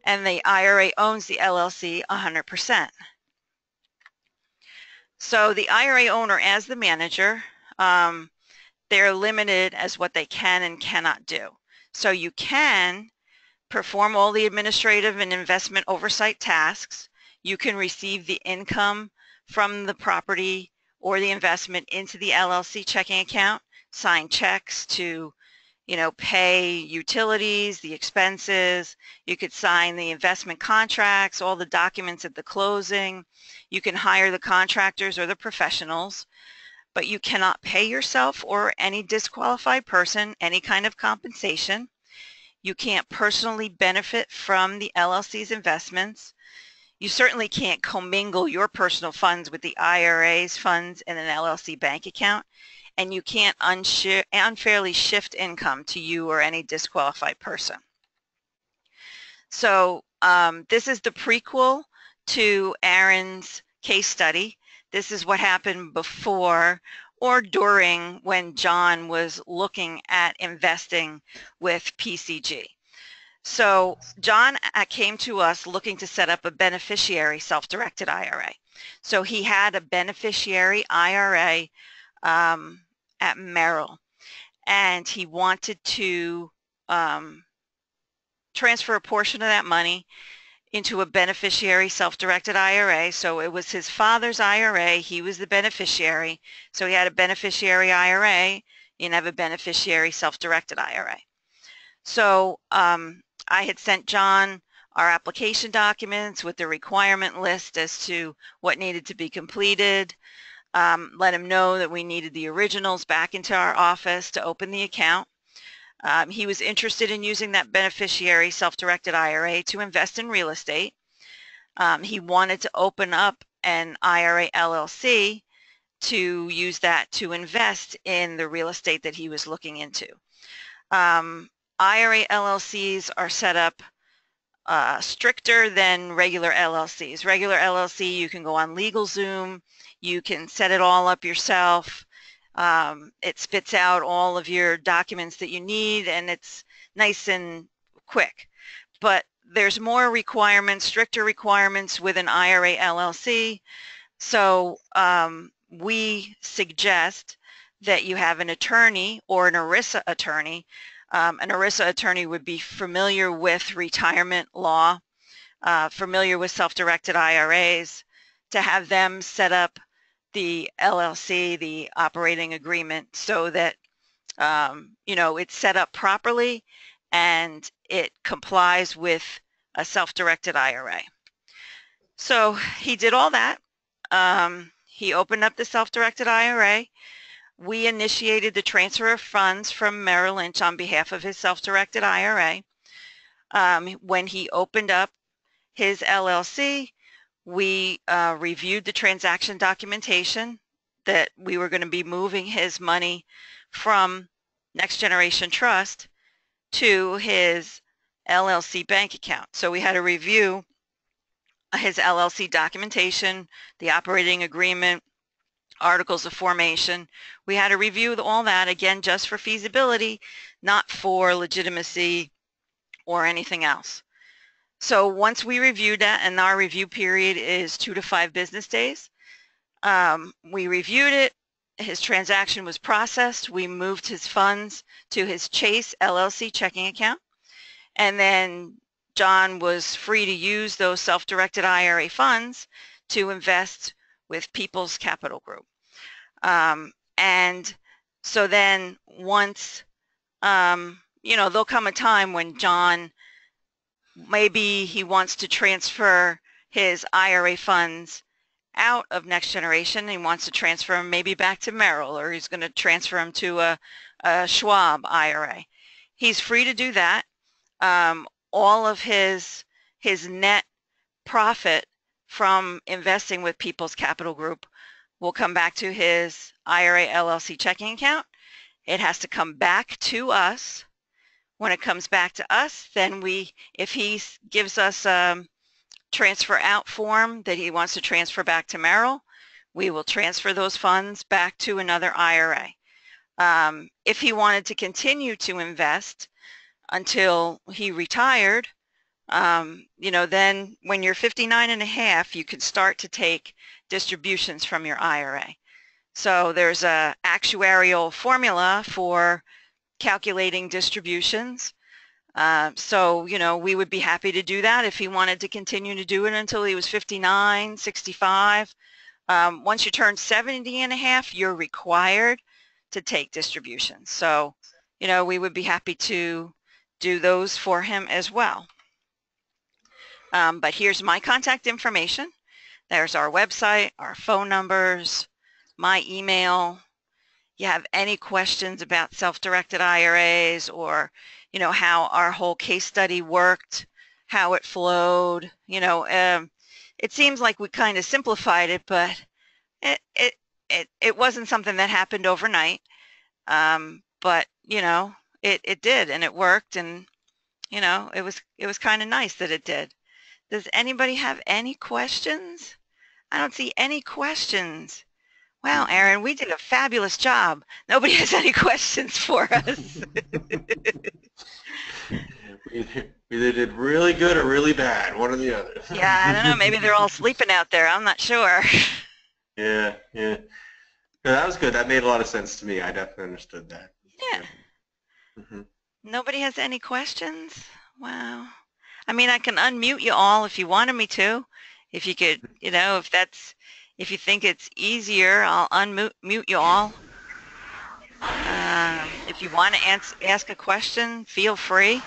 and the IRA owns the LLC 100%. So the IRA owner as the manager, um, they're limited as what they can and cannot do. So you can perform all the administrative and investment oversight tasks. You can receive the income from the property or the investment into the LLC checking account, sign checks to, you know, pay utilities, the expenses. You could sign the investment contracts, all the documents at the closing. You can hire the contractors or the professionals, but you cannot pay yourself or any disqualified person any kind of compensation. You can't personally benefit from the LLC's investments. You certainly can't commingle your personal funds with the IRA's funds in an LLC bank account, and you can't unfairly shift income to you or any disqualified person. So um, this is the prequel to Aaron's case study. This is what happened before or during when John was looking at investing with PCG. So John uh, came to us looking to set up a beneficiary self-directed IRA. So he had a beneficiary IRA um, at Merrill and he wanted to um, transfer a portion of that money into a beneficiary self-directed IRA. So it was his father's IRA. He was the beneficiary. So he had a beneficiary IRA. You have a beneficiary self-directed IRA. So um, I had sent John our application documents with the requirement list as to what needed to be completed. Um, let him know that we needed the originals back into our office to open the account. Um, he was interested in using that beneficiary self-directed IRA to invest in real estate. Um, he wanted to open up an IRA LLC to use that to invest in the real estate that he was looking into. Um, IRA LLCs are set up uh, stricter than regular LLCs. Regular LLC, you can go on LegalZoom, you can set it all up yourself. Um, it spits out all of your documents that you need and it's nice and quick. But there's more requirements, stricter requirements with an IRA LLC. So um, we suggest that you have an attorney or an ERISA attorney. Um, an ERISA attorney would be familiar with retirement law, uh, familiar with self-directed IRAs, to have them set up the LLC, the operating agreement, so that um, you know it's set up properly and it complies with a self-directed IRA. So he did all that. Um, he opened up the self-directed IRA. We initiated the transfer of funds from Merrill Lynch on behalf of his self-directed IRA. Um, when he opened up his LLC, we uh, reviewed the transaction documentation that we were going to be moving his money from Next Generation Trust to his LLC bank account. So we had to review his LLC documentation, the operating agreement, articles of formation. We had to review all that again just for feasibility, not for legitimacy or anything else. So once we reviewed that, and our review period is two to five business days, um, we reviewed it. His transaction was processed. We moved his funds to his Chase LLC checking account. And then John was free to use those self-directed IRA funds to invest with People's Capital Group. Um, and so then once, um, you know, there'll come a time when John maybe he wants to transfer his IRA funds out of Next Generation. He wants to transfer them maybe back to Merrill or he's going to transfer them to a, a Schwab IRA. He's free to do that. Um, all of his his net profit from investing with People's Capital Group will come back to his IRA LLC checking account. It has to come back to us when it comes back to us, then we, if he gives us a transfer out form that he wants to transfer back to Merrill, we will transfer those funds back to another IRA. Um, if he wanted to continue to invest until he retired, um, you know, then when you're 59 and a half, you can start to take distributions from your IRA. So there's a actuarial formula for calculating distributions. Uh, so, you know, we would be happy to do that if he wanted to continue to do it until he was 59, 65. Um, once you turn 70 and a half, you're required to take distributions. So, you know, we would be happy to do those for him as well. Um, but here's my contact information. There's our website, our phone numbers, my email, you have any questions about self-directed IRAs or, you know, how our whole case study worked, how it flowed, you know, um, it seems like we kind of simplified it, but it, it, it, it wasn't something that happened overnight. Um, but, you know, it, it did and it worked and, you know, it was, it was kind of nice that it did. Does anybody have any questions? I don't see any questions. Wow, Aaron, we did a fabulous job. Nobody has any questions for us. we either did really good or really bad, one or the other. yeah, I don't know. Maybe they're all sleeping out there. I'm not sure. Yeah, yeah. No, that was good. That made a lot of sense to me. I definitely understood that. Yeah. Mm -hmm. Nobody has any questions? Wow. I mean, I can unmute you all if you wanted me to. If you could, you know, if that's, if you think it's easier, I'll unmute you all. Um, if you want to ans- ask a question, feel free.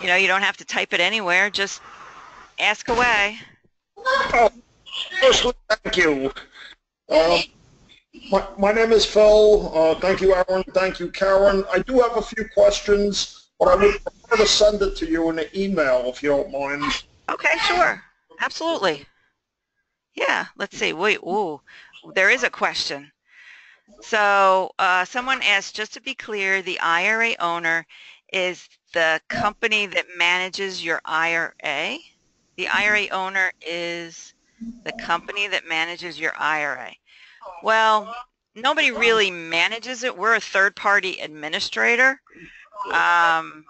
You know, you don't have to type it anywhere. Just ask away. Firstly, thank you. Um, my, my name is Phil. Uh, thank you, Aaron. Thank you, Karen. I do have a few questions, but I would prefer to send it to you in an email if you don't mind. Okay, sure. Absolutely. Yeah, let's see. Wait, ooh, there is a question. So uh, someone asked, just to be clear, the IRA owner is the company that manages your IRA. The IRA owner is the company that manages your IRA. Well, nobody really manages it. We're a third-party administrator. Um,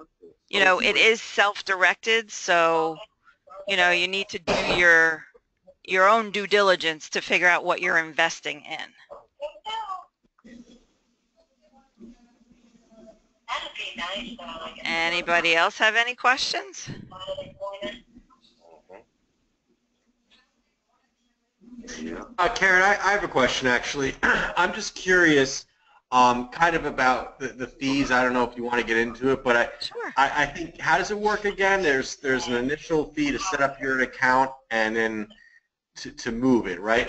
you know, it is self-directed, so you know, you need to do your your own due diligence to figure out what you're investing in. Anybody else have any questions? Uh, Karen, I, I have a question actually. I'm just curious, um, kind of about the, the fees. I don't know if you want to get into it, but I, Sure. I, I think how does it work again? There's there's an initial fee to set up your account and then to, to move it, right?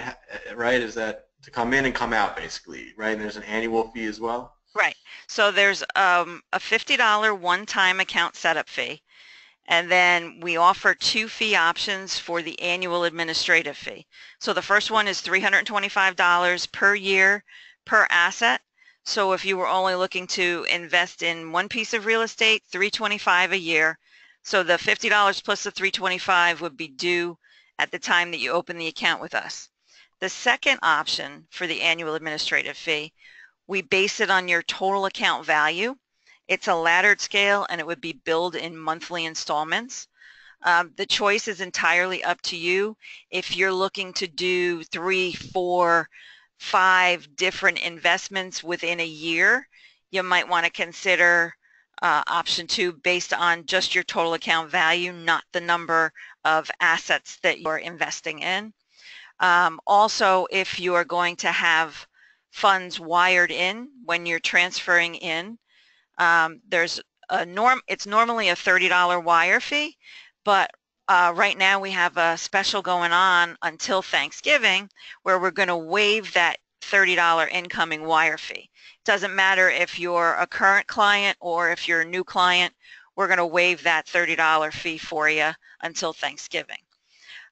Right? Is that to come in and come out basically, right? And there's an annual fee as well. Right. So there's um, a $50 one-time account setup fee. And then we offer two fee options for the annual administrative fee. So the first one is $325 per year per asset. So if you were only looking to invest in one piece of real estate, 325 a year. So the $50 plus the 325 would be due at the time that you open the account with us. The second option for the annual administrative fee we base it on your total account value. It's a laddered scale and it would be billed in monthly installments. Um, the choice is entirely up to you. If you're looking to do three, four, five different investments within a year, you might want to consider uh, option two based on just your total account value, not the number of assets that you're investing in. Um, also, if you are going to have funds wired in when you're transferring in. Um, there's a norm, it's normally a $30 wire fee, but uh, right now we have a special going on until Thanksgiving where we're going to waive that $30 incoming wire fee. It Doesn't matter if you're a current client or if you're a new client, we're going to waive that $30 fee for you until Thanksgiving.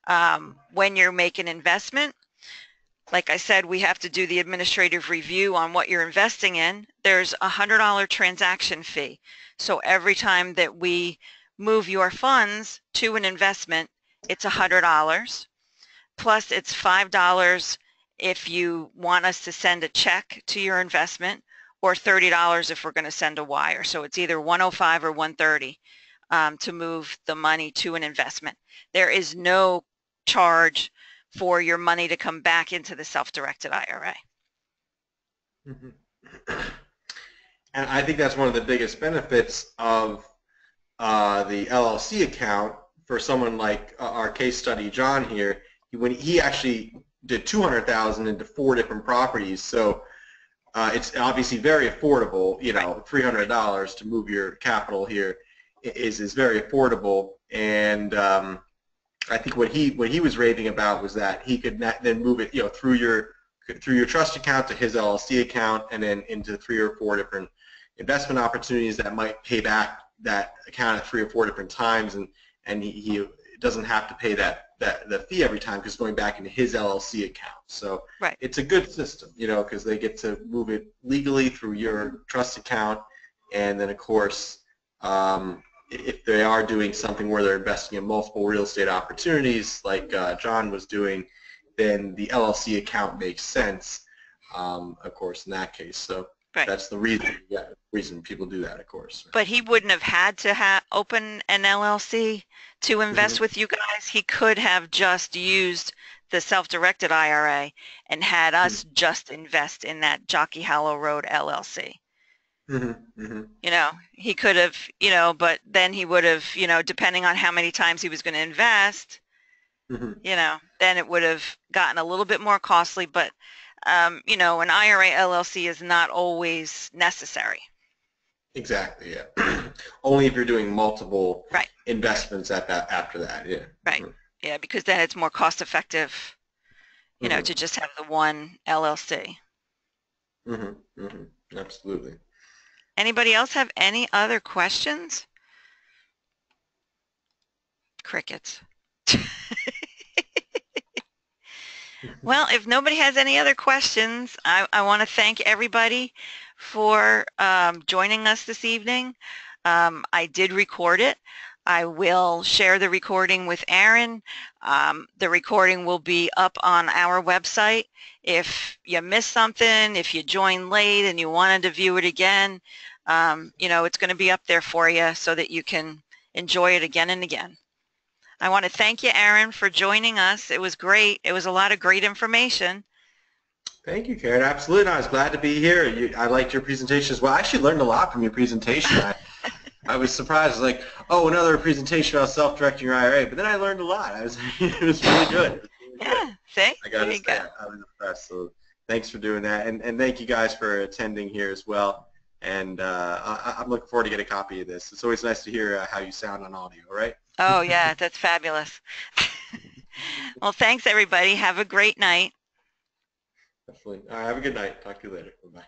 Um, when you make an investment, like I said, we have to do the administrative review on what you're investing in. There's a $100 transaction fee. So every time that we move your funds to an investment, it's $100. Plus it's $5 if you want us to send a check to your investment or $30 if we're going to send a wire. So it's either 105 or 130 um, to move the money to an investment. There is no charge for your money to come back into the self-directed IRA. And I think that's one of the biggest benefits of uh, the LLC account for someone like uh, our case study John here. When he actually did 200,000 into four different properties, so uh, it's obviously very affordable. You know, $300 to move your capital here is is very affordable, and um, I think what he what he was raving about was that he could then move it, you know, through your through your trust account to his LLC account, and then into three or four different investment opportunities that might pay back that account at three or four different times, and and he, he doesn't have to pay that that the fee every time because it's going back into his LLC account. So Right. it's a good system, you know, because they get to move it legally through your trust account, and then of course. Um, if they are doing something where they're investing in multiple real estate opportunities, like uh, John was doing, then the LLC account makes sense, um, of course, in that case. So Right. that's the reason, yeah, reason people do that, of course. But he wouldn't have had to ha- open an LLC to invest with you guys. He could have just used the self-directed IRA and had us just invest in that Jockey Hollow Road LLC. Mm-hmm. Mm-hmm. You know, he could have, you know, but then he would have, you know, depending on how many times he was going to invest, Mm-hmm. you know, then it would have gotten a little bit more costly. But, um, you know, an IRA LLC is not always necessary. Exactly. Yeah. Only if you're doing multiple Right. investments at that after that. Yeah. Right. Yeah, because then it's more cost effective, you know, Mhm. to just have the one LLC. Mm-hmm. Mm-hmm. Absolutely. Anybody else have any other questions? Crickets. well, if nobody has any other questions, I, I want to thank everybody for um, joining us this evening. Um, I did record it. I will share the recording with Aaron. Um, the recording will be up on our website. If you missed something, if you joined late and you wanted to view it again, um, you know, it's going to be up there for you so that you can enjoy it again and again. I want to thank you, Aaron, for joining us. It was great. It was a lot of great information. Thank you, Karen. Absolutely. I was glad to be here. You, I liked your presentation as well. I actually learned a lot from your presentation. I, I was surprised. I was like, oh, another presentation about self-directing your IRA. But then I learned a lot. I was, it was really good. Was really good. See? I got there you go. I was impressed. So thanks for doing that, and and thank you guys for attending here as well. And uh, I, I'm looking forward to get a copy of this. It's always nice to hear uh, how you sound on audio, right? Oh, yeah, that's fabulous. well, thanks, everybody. Have a great night. Definitely. All right, have a good night. Talk to you later. Bye bye.